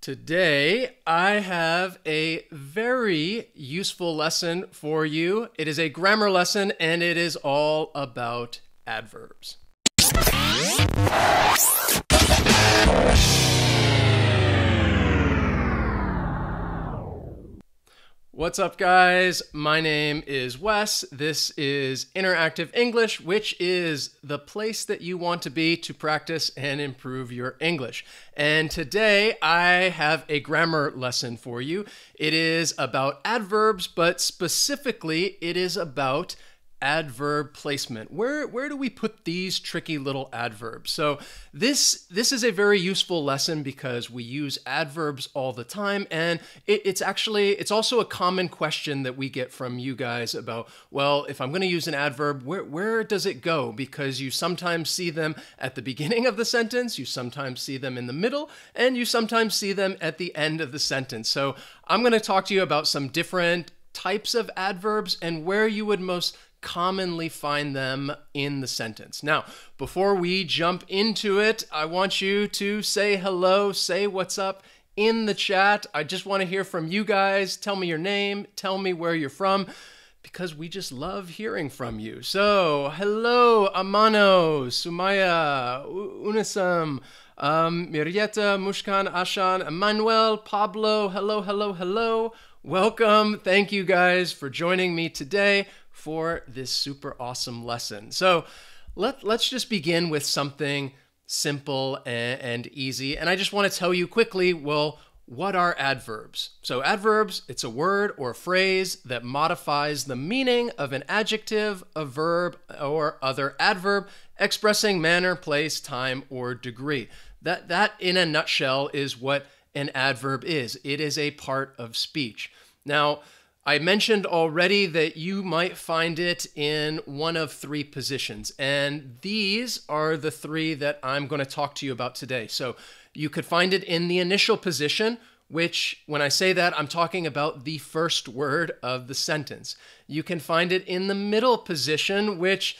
Today, I have a very useful lesson for you. It is a grammar lesson and it is all about adverbs. What's up, guys? My name is Wes. This is Interactive English, which is the place that you want to be to practice and improve your English. And today I have a grammar lesson for you. It is about adverbs, but specifically, it is about adverb placement. Where where do we put these tricky little adverbs? So this this is a very useful lesson because we use adverbs all the time, and it, it's actually it's also a common question that we get from you guys about. Well, if I'm going to use an adverb, where where does it go? Because you sometimes see them at the beginning of the sentence, you sometimes see them in the middle, and you sometimes see them at the end of the sentence. So I'm going to talk to you about some different types of adverbs and where you would most commonly find them in the sentence. Now, before we jump into it, I want you to say hello, say what's up in the chat. I just want to hear from you guys. Tell me your name, tell me where you're from. Because we just love hearing from you. So, hello, Amano, Sumaya, Unisam, um, Mirieta, Mushkan, Ashan, Emmanuel, Pablo. Hello, hello, hello. Welcome. Thank you guys for joining me today for this super awesome lesson. So let, let's just begin with something simple and, and easy. And I just want to tell you quickly well, what are adverbs? So, adverbs, it's a word or a phrase that modifies the meaning of an adjective, a verb, or other adverb expressing manner, place, time, or degree. That, that, in a nutshell, is what an adverb is. It is a part of speech. Now, I mentioned already that you might find it in one of three positions, and these are the three that I'm going to talk to you about today. So you could find it in the initial position, which, when I say that, I'm talking about the first word of the sentence. You can find it in the middle position, which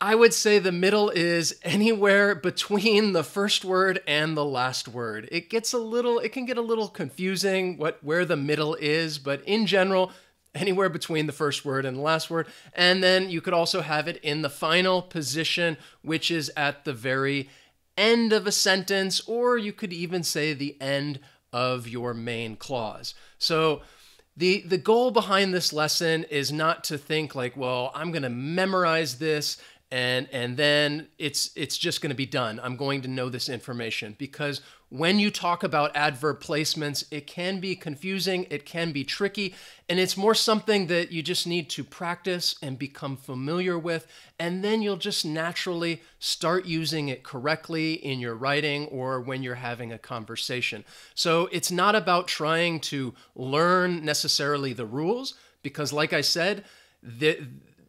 I would say the middle is anywhere between the first word and the last word. It gets a little it can get a little confusing what where the middle is, but in general, anywhere between the first word and the last word. And then you could also have it in the final position, which is at the very end of a sentence, or you could even say the end of your main clause. So the the goal behind this lesson is not to think like, well, I'm going to memorize this and and then it's it's just going to be done. I'm going to know this information because when you talk about adverb placements it can be confusing it can be tricky and it's more something that you just need to practice and become familiar with and then you'll just naturally start using it correctly in your writing or when you're having a conversation. So it's not about trying to learn necessarily the rules because like i said the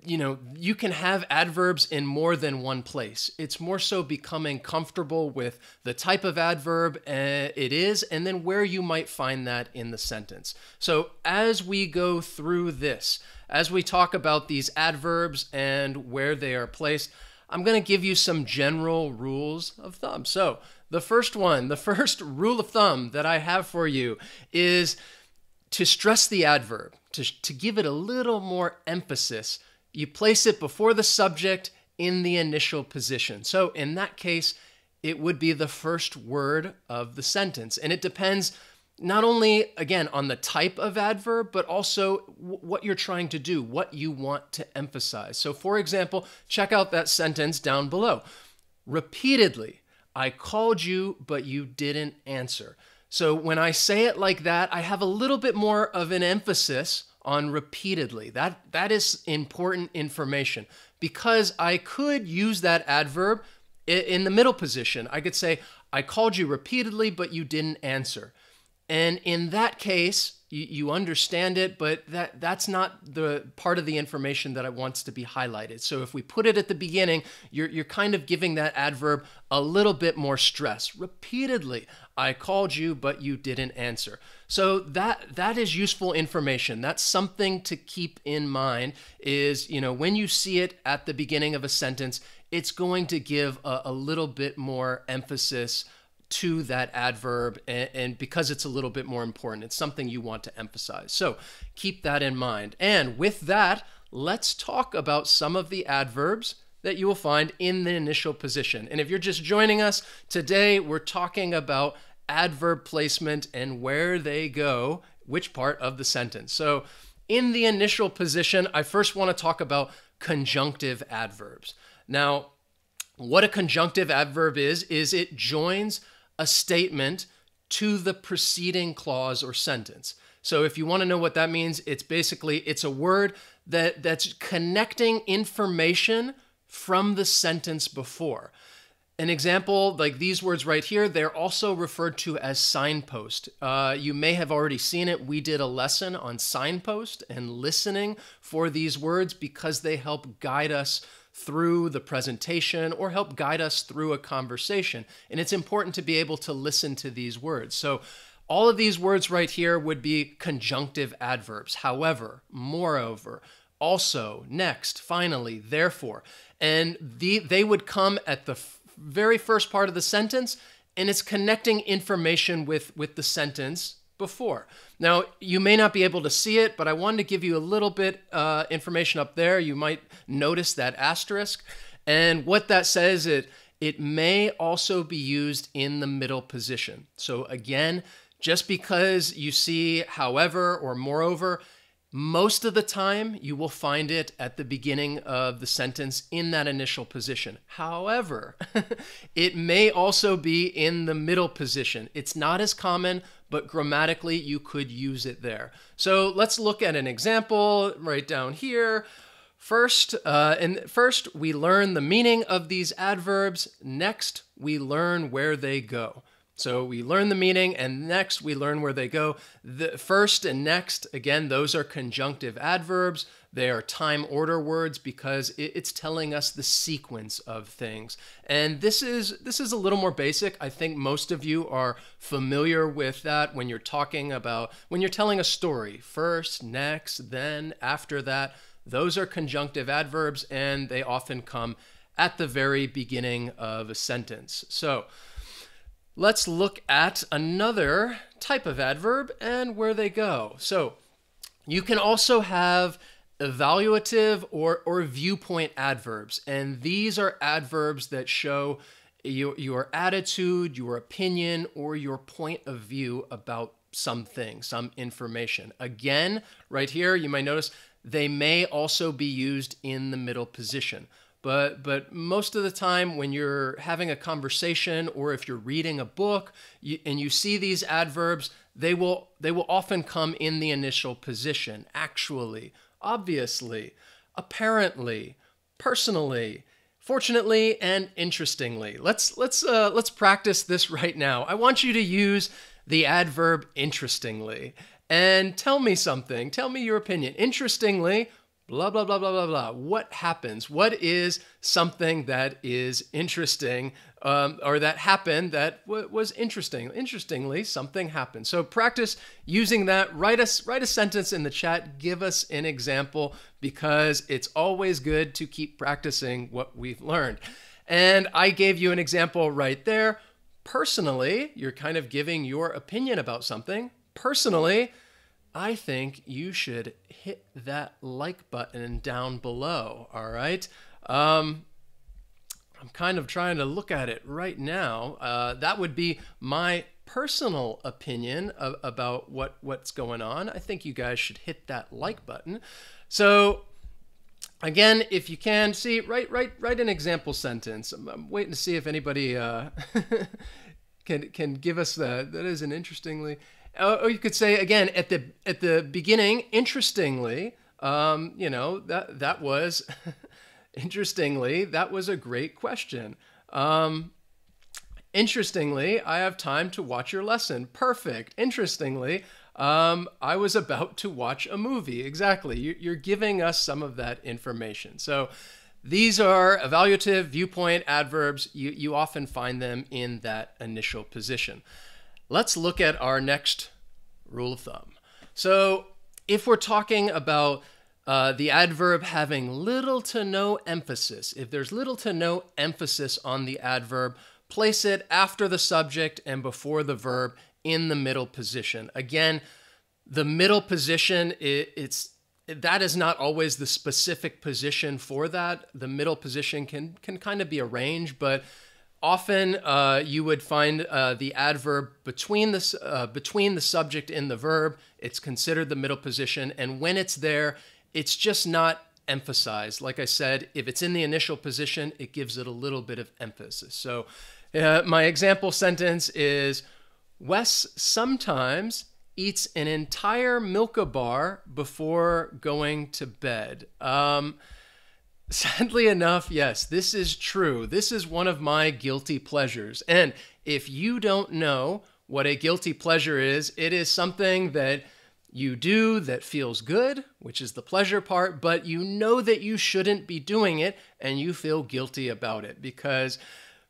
you know, you can have adverbs in more than one place. It's more so becoming comfortable with the type of adverb uh, it is and then where you might find that in the sentence. So, as we go through this, as we talk about these adverbs and where they are placed, I'm going to give you some general rules of thumb. So, the first one, the first rule of thumb that I have for you is to stress the adverb, to, to give it a little more emphasis you place it before the subject in the initial position. So in that case, it would be the first word of the sentence. And it depends not only, again, on the type of adverb, but also what you're trying to do, what you want to emphasize. So, for example, check out that sentence down below. Repeatedly, I called you, but you didn't answer. So, when I say it like that, I have a little bit more of an emphasis on repeatedly. That that is important information because I could use that adverb in the middle position. I could say I called you repeatedly but you didn't answer. And in that case, you, you understand it, but that that's not the part of the information that it wants to be highlighted. So if we put it at the beginning, you're you're kind of giving that adverb a little bit more stress. Repeatedly, I called you, but you didn't answer. So that that is useful information. That's something to keep in mind. Is you know when you see it at the beginning of a sentence, it's going to give a, a little bit more emphasis to that adverb and, and, because it's a little bit more important. It's something you want to emphasize. So keep that in mind. And with that, let's talk about some of the adverbs that you will find in the initial position. And if you're just joining us, today we're talking about adverb placement and where they go, which part of the sentence. So in the initial position, I first want to talk about conjunctive adverbs. Now, what a conjunctive adverb is, is it joins a statement to the preceding clause or sentence. So if you want to know what that means, it's basically it's a word that that's connecting information from the sentence before. An example, like these words right here, they're also referred to as signpost. Uh, you may have already seen it. We did a lesson on signpost and listening for these words because they help guide us through the presentation or help guide us through a conversation. And it's important to be able to listen to these words. So, all of these words right here would be conjunctive adverbs. However, moreover, also, next, finally, therefore. And the, they would come at the f- very first part of the sentence, and it's connecting information with, with the sentence before. Now, you may not be able to see it, but I wanted to give you a little bit uh, information up there. You might notice that asterisk. And what that says, it, it may also be used in the middle position. So again, just because you see however or moreover, most of the time, you will find it at the beginning of the sentence in that initial position. However, it may also be in the middle position. It's not as common, but grammatically, you could use it there. So let's look at an example right down here. First, uh, and first, we learn the meaning of these adverbs. Next, we learn where they go. So we learn the meaning, and next we learn where they go. The first and next, again, those are conjunctive adverbs. They are time order words because it's telling us the sequence of things. And this is this is a little more basic. I think most of you are familiar with that when you're talking about when you're telling a story. First, next, then, after that. Those are conjunctive adverbs, and they often come at the very beginning of a sentence. So let's look at another type of adverb and where they go. So you can also have evaluative or, or viewpoint adverbs, and these are adverbs that show your, your attitude, your opinion, or your point of view about something, some information. Again, right here, you might notice they may also be used in the middle position. But but most of the time when you're having a conversation or if you're reading a book you, and you see these adverbs, they will they will often come in the initial position. Actually, obviously, apparently, personally, fortunately, and interestingly. Let's let's uh, let's practice this right now. I want you to use the adverb interestingly and tell me something. Tell me your opinion. Interestingly, blah, blah, blah, blah, blah, blah. What happens? What is something that is interesting um, or that happened that was interesting? Interestingly, something happened. So practice using that. Write us, write a sentence in the chat. Give us an example because it's always good to keep practicing what we've learned. And I gave you an example right there. Personally, you're kind of giving your opinion about something. Personally, I think you should hit that like button down below. All right. Um, I'm kind of trying to look at it right now. Uh, that would be my personal opinion of, about what what's going on. I think you guys should hit that like button. So again, if you can see, write write write an example sentence. I'm, I'm waiting to see if anybody uh, can can give us that. That is an interestingly or you could say again at the at the beginning. Interestingly, um, you know that that was interestingly that was a great question. Um, interestingly, I have time to watch your lesson. Perfect. Interestingly, um, I was about to watch a movie. Exactly. You, are giving us some of that information. So these are evaluative viewpoint adverbs. You, you often find them in that initial position. Let's look at our next rule of thumb. So, if we're talking about uh, the adverb having little to no emphasis, if there's little to no emphasis on the adverb place it after the subject and before the verb in the middle position. Again, the middle position it, it's that is not always the specific position for that. The middle position can can kind of be a range, but often uh, you would find uh, the adverb between the uh, between the subject and the verb. It's considered the middle position, and when it's there, it's just not emphasized. Like I said, if it's in the initial position, it gives it a little bit of emphasis. So, uh, my example sentence is Wes sometimes eats an entire Milka bar before going to bed. Um, sadly enough, yes, this is true. This is one of my guilty pleasures. And if you don't know what a guilty pleasure is, it is something that you do that feels good, which is the pleasure part, but you know that you shouldn't be doing it and you feel guilty about it because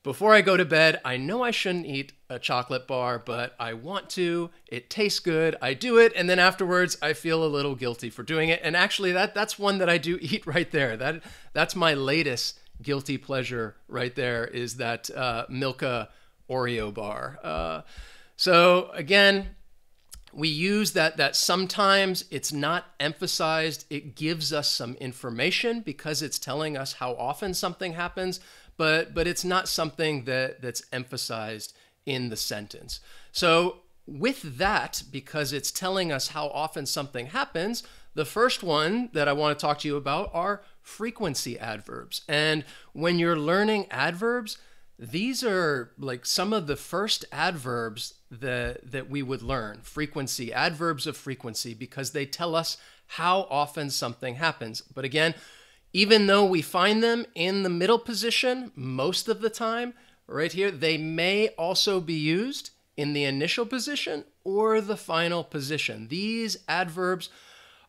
before I go to bed, I know I shouldn't eat a chocolate bar, but I want to. It tastes good. I do it, and then afterwards, I feel a little guilty for doing it. And actually, that that's one that I do eat right there. That that's my latest guilty pleasure right there. Is that uh, Milka Oreo bar? Uh, so again, we use that that sometimes it's not emphasized. It gives us some information because it's telling us how often something happens but but it's not something that that's emphasized in the sentence. So with that, because it's telling us how often something happens, the first one that I want to talk to you about are frequency adverbs. And when you're learning adverbs, these are like some of the first adverbs that that we would learn frequency adverbs of frequency because they tell us how often something happens but again even though we find them in the middle position most of the time, right here, they may also be used in the initial position or the final position. These adverbs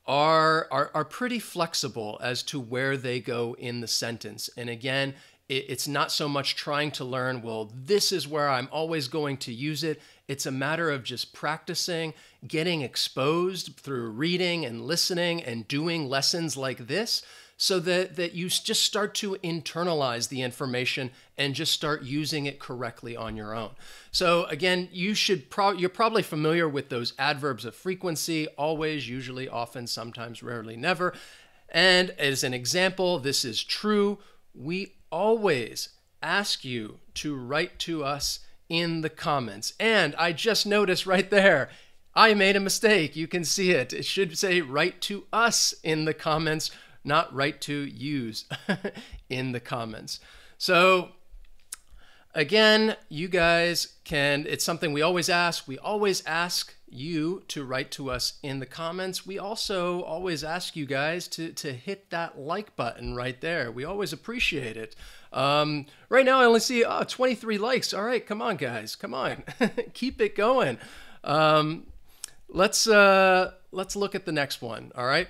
are, are, are pretty flexible as to where they go in the sentence. And again, it, it's not so much trying to learn, well, this is where I'm always going to use it. It's a matter of just practicing, getting exposed through reading and listening and doing lessons like this so that, that you just start to internalize the information and just start using it correctly on your own. So again, you should pro- you're probably familiar with those adverbs of frequency, always, usually, often, sometimes, rarely, never. And as an example, this is true. We always ask you to write to us in the comments. And I just noticed right there, I made a mistake. You can see it. It should say write to us in the comments not right to use in the comments. So again, you guys can, it's something we always ask. We always ask you to write to us in the comments. We also always ask you guys to, to hit that like button right there. We always appreciate it. Um, right now, I only see oh, 23 likes. All right, come on, guys. Come on. Keep it going. Um, let's, uh, let's look at the next one. All right.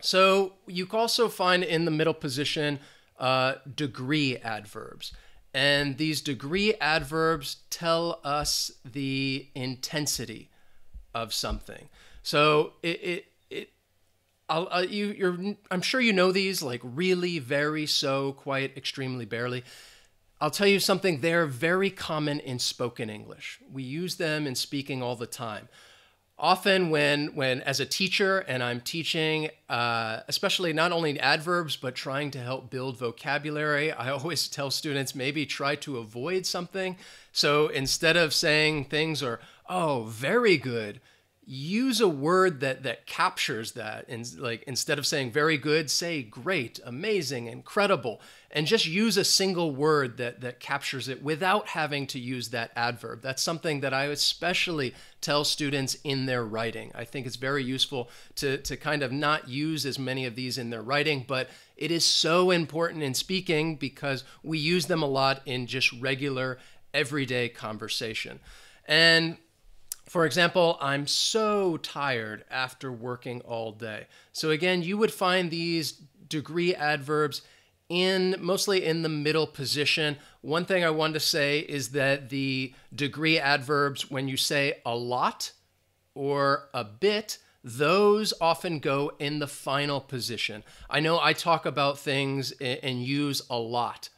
So you also find in the middle position uh, degree adverbs. And these degree adverbs tell us the intensity of something. So it, it, it I'll, uh, you, you're, I'm sure you know these like really, very, so, quite, extremely, barely. I'll tell you something, they're very common in spoken English. We use them in speaking all the time often when when as a teacher and i'm teaching uh, especially not only adverbs but trying to help build vocabulary i always tell students maybe try to avoid something. So instead of saying things or oh very good use a word that that captures that and like instead of saying very good say great amazing incredible and just use a single word that that captures it without having to use that adverb. That's something that i especially tell students in their writing. I think it's very useful to to kind of not use as many of these in their writing but it is so important in speaking because we use them a lot in just regular everyday conversation. And for example, I'm so tired after working all day. So again, you would find these degree adverbs in mostly in the middle position. One thing I wanted to say is that the degree adverbs, when you say a lot or a bit, those often go in the final position. I know I talk about things and use a lot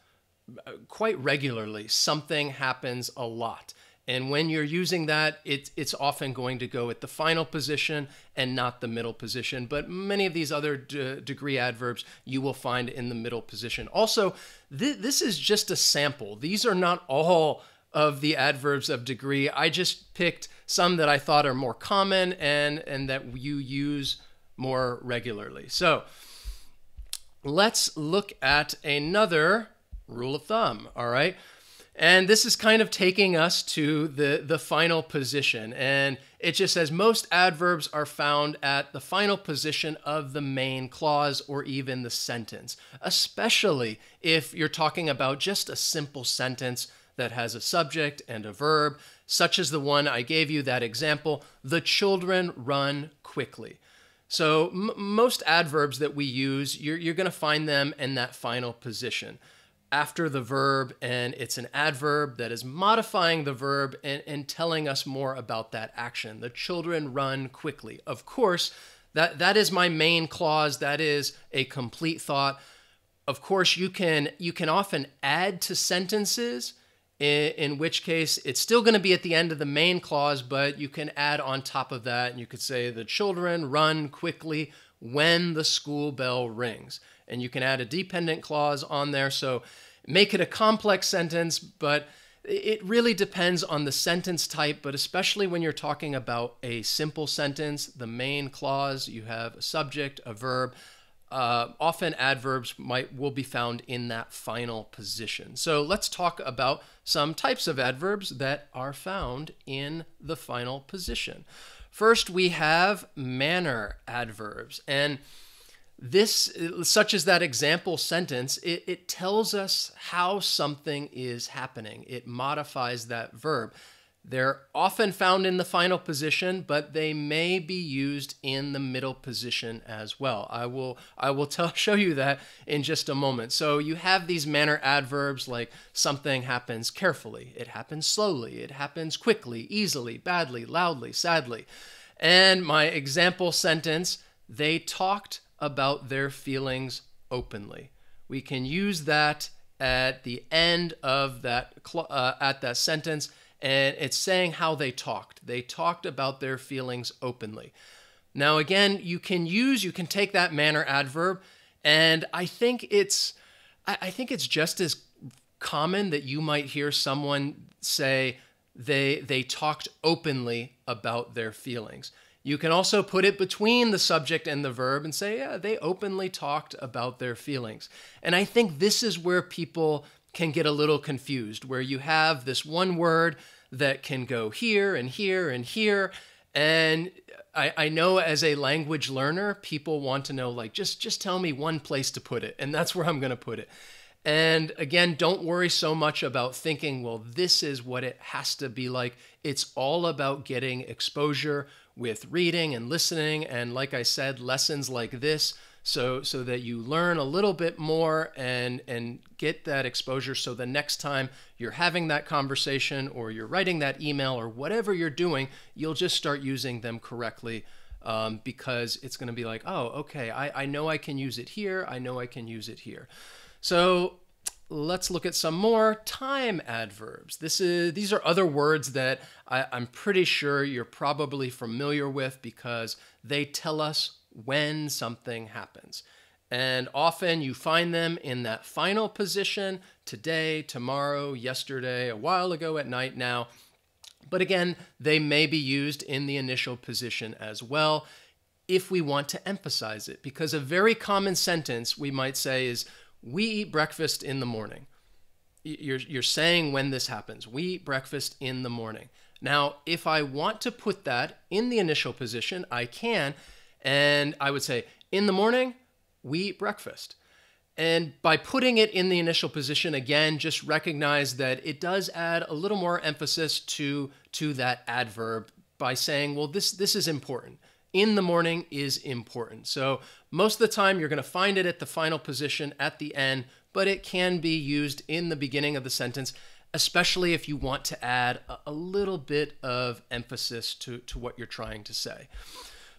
uh, quite regularly. Something happens a lot. And when you're using that, it, it's often going to go at the final position and not the middle position. But many of these other degree adverbs you will find in the middle position. Also, th- this is just a sample. These are not all of the adverbs of degree. I just picked some that I thought are more common and, and that you use more regularly. So let's look at another rule of thumb. All right. And this is kind of taking us to the, the final position. And it just says most adverbs are found at the final position of the main clause or even the sentence, especially if you're talking about just a simple sentence that has a subject and a verb, such as the one I gave you that example the children run quickly. So, m- most adverbs that we use, you're, you're going to find them in that final position after the verb, and it's an adverb that is modifying the verb and, and telling us more about that action. The children run quickly. Of course, that, that is my main clause. That is a complete thought. Of course, you can you can often add to sentences, in, in which case it's still going to be at the end of the main clause, but you can add on top of that, and you could say the children run quickly when the school bell rings and you can add a dependent clause on there. So make it a complex sentence, but it really depends on the sentence type, but especially when you're talking about a simple sentence, the main clause, you have a subject, a verb. Uh, often adverbs might will be found in that final position. So let's talk about some types of adverbs that are found in the final position. First, we have manner adverbs, and this such as that example sentence it, it tells us how something is happening. It modifies that verb. They're often found in the final position but they may be used in the middle position as well. I will i will tell show you that in just a moment. So you have these manner adverbs like something happens carefully it happens slowly it happens quickly easily badly loudly sadly. And my example sentence they talked about their feelings openly. We can use that at the end of that uh, at that sentence and it's saying how they talked. They talked about their feelings openly. Now again, you can use you can take that manner adverb and I think it's I think it's just as common that you might hear someone say they they talked openly about their feelings. You can also put it between the subject and the verb and say, yeah, they openly talked about their feelings. And I think this is where people can get a little confused, where you have this one word that can go here and here and here. And I, I know as a language learner, people want to know, like, just, just tell me one place to put it. And that's where I'm going to put it. And again, don't worry so much about thinking, well, this is what it has to be like. It's all about getting exposure with reading and listening and like I said lessons like this so so that you learn a little bit more and and get that exposure. So the next time you're having that conversation or you're writing that email or whatever you're doing you'll just start using them correctly um, because it's going to be like oh okay I, I know I can use it here. I know I can use it here. So let's look at some more time adverbs. This is these are other words that I, I'm pretty sure you're probably familiar with because they tell us when something happens. And often you find them in that final position today, tomorrow, yesterday, a while ago, at night, now. But again, they may be used in the initial position as well if we want to emphasize it. Because a very common sentence we might say is, we eat breakfast in the morning. You're, you're saying when this happens. We eat breakfast in the morning. Now, if I want to put that in the initial position, I can. And I would say, in the morning, we eat breakfast. And by putting it in the initial position, again, just recognize that it does add a little more emphasis to, to that adverb by saying, well, this, this is important in the morning is important. So most of the time you're going to find it at the final position at the end, but it can be used in the beginning of the sentence, especially if you want to add a, little bit of emphasis to, to what you're trying to say.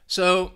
So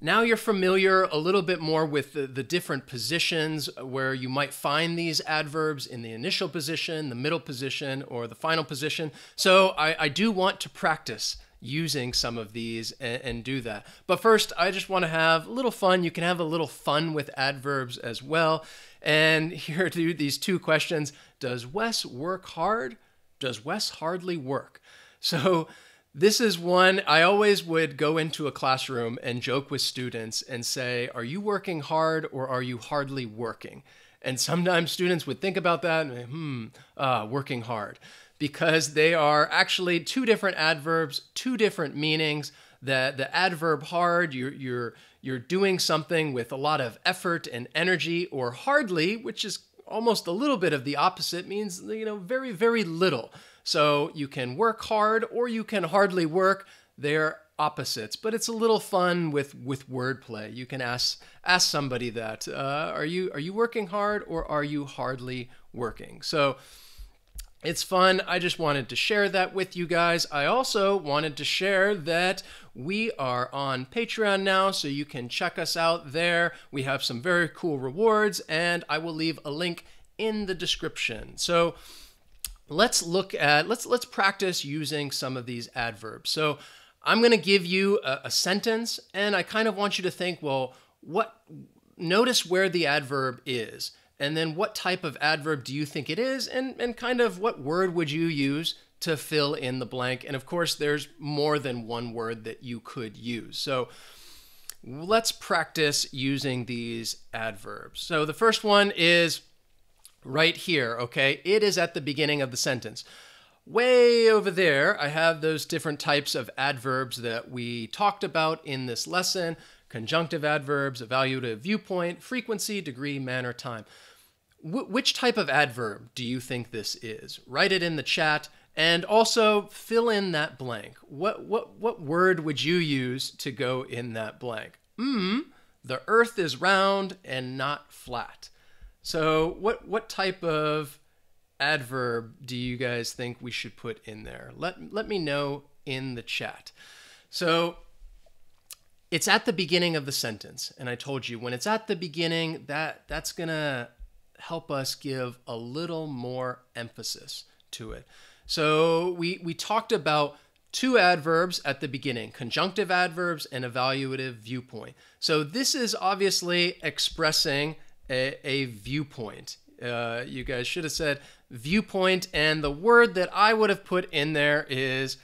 now you're familiar a little bit more with the, the different positions where you might find these adverbs in the initial position, the middle position, or the final position. So I, I do want to practice using some of these and, and, do that. But first, I just want to have a little fun. You can have a little fun with adverbs as well. And here are these two questions Does Wes work hard? Does Wes hardly work? So this is one I always would go into a classroom and joke with students and say, Are you working hard or are you hardly working? And sometimes students would think about that and, hmm, uh, working hard, because they are actually two different adverbs, two different meanings. The, the adverb hard, you're, you're, you're doing something with a lot of effort and energy, or hardly, which is almost a little bit of the opposite, means, you know, very, very little. So you can work hard or you can hardly work. They're opposites, but it's a little fun with with wordplay. You can ask ask somebody that uh, are you are you working hard or are you hardly working? So it's fun. I just wanted to share that with you guys. I also wanted to share that we are on Patreon now, so you can check us out there. We have some very cool rewards, and I will leave a link in the description. So let's look at let's let's practice using some of these adverbs. So I'm going to give you a, a sentence, and I kind of want you to think, well, what? Notice where the adverb is, and then what type of adverb do you think it is, and and kind of what word would you use to fill in the blank? And of course, there's more than one word that you could use. So let's practice using these adverbs. So the first one is right here, okay? It is at the beginning of the sentence. Way over there, I have those different types of adverbs that we talked about in this lesson conjunctive adverbs, evaluative viewpoint, frequency, degree, manner, time. Wh- which type of adverb do you think this is? Write it in the chat and also fill in that blank. What, what, what word would you use to go in that blank? Hmm, the earth is round and not flat. So, what what type of adverb do you guys think we should put in there? Let let me know in the chat. So, it's at the beginning of the sentence, and I told you when it's at the beginning, that that's gonna help us give a little more emphasis to it. So we we talked about two adverbs at the beginning conjunctive adverbs and evaluative viewpoint. So this is obviously expressing a, a viewpoint. Uh, you guys should have said viewpoint, and the word that I would have put in there is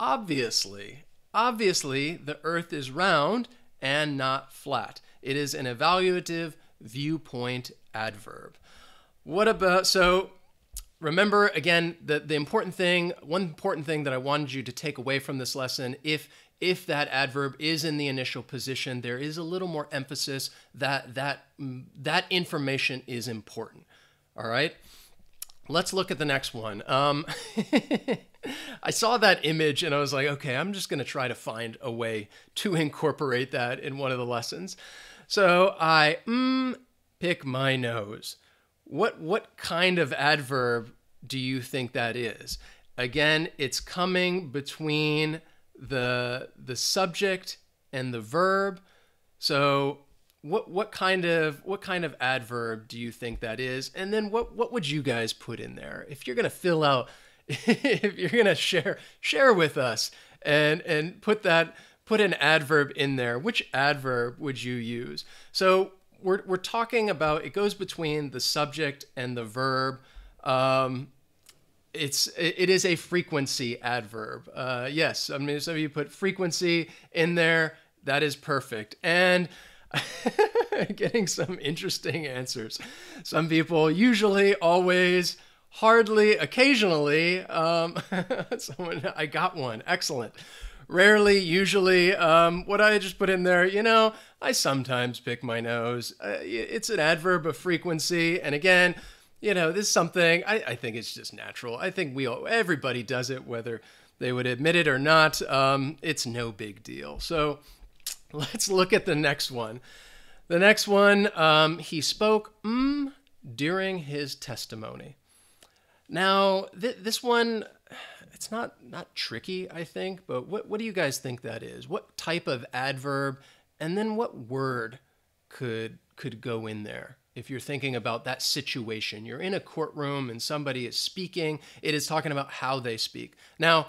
obviously. Obviously, the earth is round and not flat. It is an evaluative viewpoint adverb. What about, so remember again, the, the important thing, one important thing that I wanted you to take away from this lesson, if if that adverb is in the initial position, there is a little more emphasis that that that information is important. All right. Let's look at the next one. Um, I saw that image and I was like, okay, I'm just going to try to find a way to incorporate that in one of the lessons. So I mm, pick my nose. What what kind of adverb do you think that is? Again, it's coming between the the subject and the verb. So what what kind of what kind of adverb do you think that is? And then what what would you guys put in there if you're gonna fill out if you're gonna share share with us and and put that put an adverb in there? Which adverb would you use? So we're we're talking about it goes between the subject and the verb. Um, it's it is a frequency adverb. Uh, yes, I mean, so if you put frequency in there, that is perfect. And getting some interesting answers. Some people usually, always, hardly, occasionally. Um, someone, I got one. Excellent. Rarely, usually. Um, what I just put in there, you know, I sometimes pick my nose. Uh, it's an adverb of frequency, and again you know, this is something I, I think it's just natural. I think we all, everybody does it, whether they would admit it or not. Um, it's no big deal. So let's look at the next one. The next one, um, he spoke mm, during his testimony. Now, th- this one, it's not not tricky, I think. But what what do you guys think that is? What type of adverb and then what word could could go in there if you're thinking about that situation you're in a courtroom and somebody is speaking it is talking about how they speak now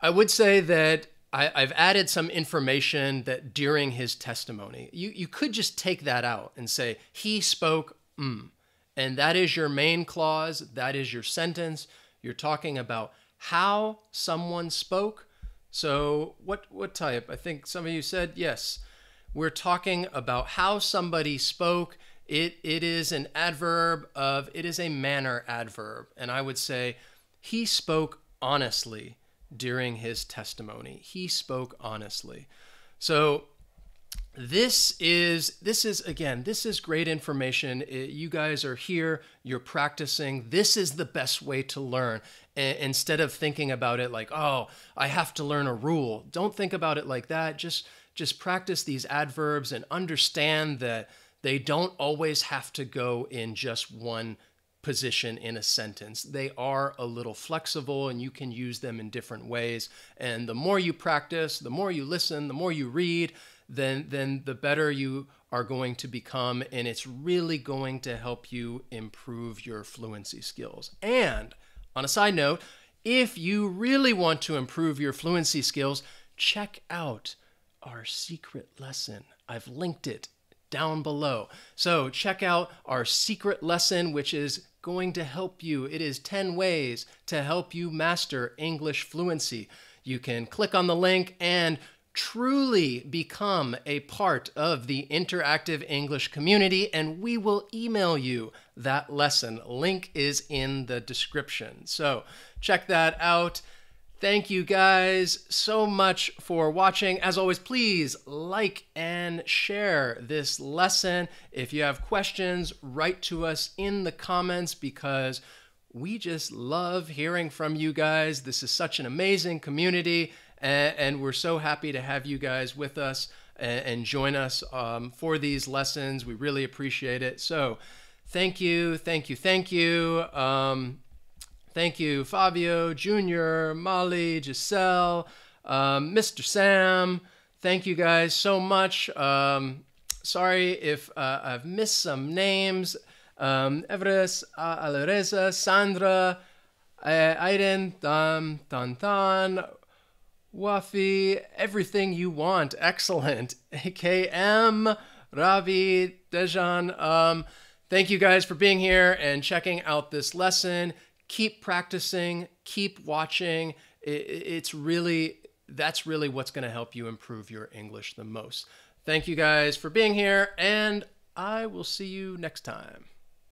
i would say that I, have added some information that during his testimony you, you could just take that out and say he spoke mm, and that is your main clause that is your sentence you're talking about how someone spoke so what what type i think some of you said yes we're talking about how somebody spoke. It, it is an adverb of, it is a manner adverb. And I would say, he spoke honestly during his testimony. He spoke honestly. So this is this is again this is great information it, you guys are here you're practicing this is the best way to learn a- instead of thinking about it like oh i have to learn a rule don't think about it like that just just practice these adverbs and understand that they don't always have to go in just one position in a sentence. They are a little flexible and you can use them in different ways. And the more you practice, the more you listen, the more you read, then then the better you are going to become and it's really going to help you improve your fluency skills. And on a side note, if you really want to improve your fluency skills, check out our secret lesson. I've linked it down below. So check out our secret lesson, which is going to help you. It is 10 ways to help you master English fluency. You can click on the link and truly become a part of the interactive English community, and we will email you that lesson. Link is in the description. So check that out. Thank you guys so much for watching. As always, please like and share this lesson. If you have questions, write to us in the comments because we just love hearing from you guys. This is such an amazing community, and, we're so happy to have you guys with us and, join us um, for these lessons. We really appreciate it. So, thank you, thank you, thank you. Um, Thank you, Fabio, Junior, Molly, Giselle, um, Mr. Sam. Thank you guys so much. Um, sorry if uh, I've missed some names. Um, Everest, uh, Sandra, uh, Aiden, Tan, Tan Tan, Wafi, everything you want. Excellent. AKM, Ravi, Dejan. Um, thank you guys for being here and checking out this lesson keep practicing, keep watching. It's really, that's really what's going to help you improve your English the most. Thank you guys for being here, and I will see you next time.